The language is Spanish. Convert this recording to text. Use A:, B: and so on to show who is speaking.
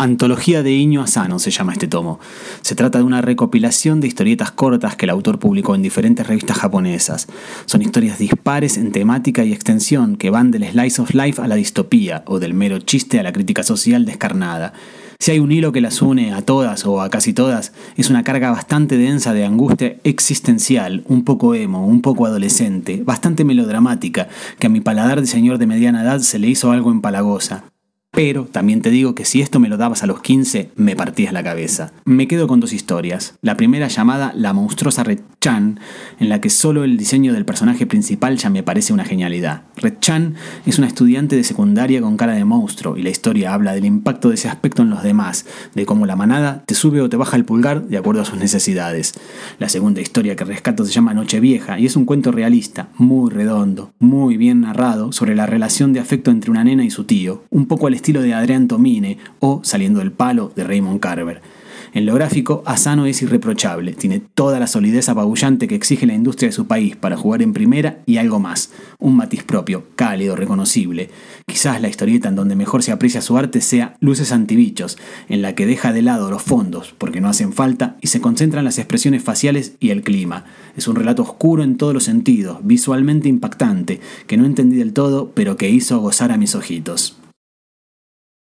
A: Antología de Iño Asano se llama este tomo. Se trata de una recopilación de historietas cortas que el autor publicó en diferentes revistas japonesas. Son historias dispares en temática y extensión que van del slice of life a la distopía o del mero chiste a la crítica social descarnada. Si hay un hilo que las une a todas o a casi todas, es una carga bastante densa de angustia existencial, un poco emo, un poco adolescente, bastante melodramática, que a mi paladar de señor de mediana edad se le hizo algo empalagosa. Pero también te digo que si esto me lo dabas a los 15, me partías la cabeza. Me quedo con dos historias. La primera llamada La monstruosa Red Chan, en la que solo el diseño del personaje principal ya me parece una genialidad. Red Chan es una estudiante de secundaria con cara de monstruo y la historia habla del impacto de ese aspecto en los demás, de cómo la manada te sube o te baja el pulgar de acuerdo a sus necesidades. La segunda historia que rescato se llama Noche Vieja y es un cuento realista, muy redondo, muy bien narrado sobre la relación de afecto entre una nena y su tío, un poco al estilo de Adrián Tomine o Saliendo del Palo de Raymond Carver. En lo gráfico, Asano es irreprochable, tiene toda la solidez apabullante que exige la industria de su país para jugar en primera y algo más, un matiz propio, cálido, reconocible. Quizás la historieta en donde mejor se aprecia su arte sea Luces Antibichos, en la que deja de lado los fondos, porque no hacen falta, y se concentra en las expresiones faciales y el clima. Es un relato oscuro en todos los sentidos, visualmente impactante, que no entendí del todo, pero que hizo gozar a mis ojitos.